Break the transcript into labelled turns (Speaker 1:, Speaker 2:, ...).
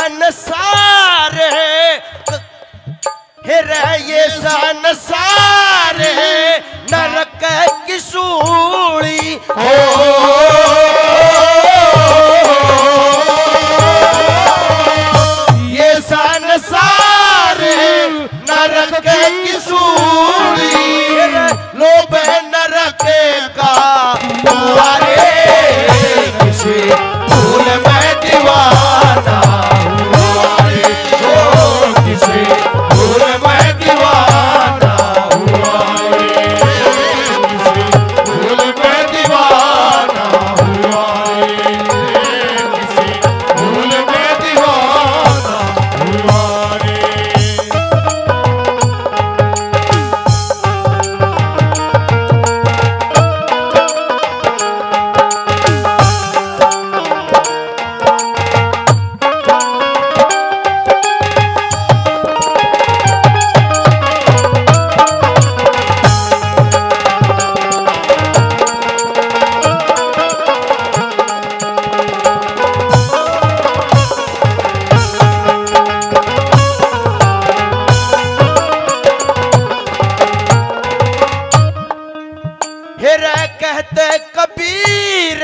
Speaker 1: संसार है। हेरा ये संसार है। नरक की सूड़ी हो ये संसार है। नरक की सूड़ी कबीर